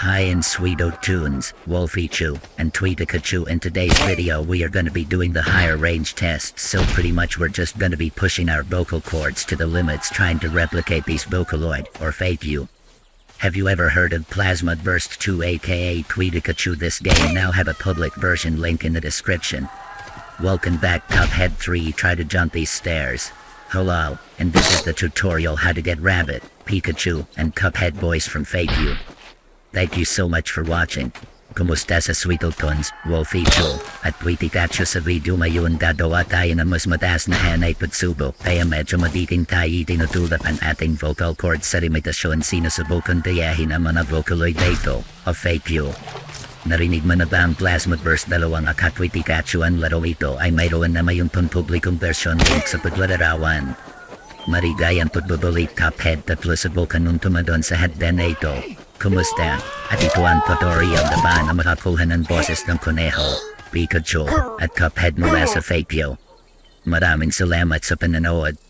Hi in Sweeto Tunes, Wolfie and Tweetikachu. In today's video we are gonna be doing the higher range tests, so pretty much we're just gonna be pushing our vocal cords to the limits trying to replicate these Vocaloid, or Fake You. Have you ever heard of Plasma Burst 2 aka Tweetikachu? This game now have a public version link in the description. Welcome back Cuphead 3 try to jump these stairs. Hello, and this is the tutorial how to get Rabbit, Pikachu, and Cuphead voice from Fake You. Thank you so much for watching. Kumusta sa Sweetletons, Wolfie Cho, at Tweetikachu sa video ngayon gagawa tayo ng mas mataas na hanay pagsubok kaya medyo maditing tayo tinutulak ang ating vocal cord sa limitasyon sinusubukan tayahin ang mga vocaloid dito, o fake you. Narinig mo na ba ang Plasma Burst dalawang akatwi Pikachu ang laro ito ay mayroon na mayong publikong version link sa paglalarawan. Marigay ang pagbabulit Cuphead tatlo subukan nung tumadon sa headband ito. Kumusta? At ito ang tutorial na ba na makakuha ng boses ng Conejo, Pikachu, at Cuphead mula sa Fakeo. Maraming salamat sa pananood.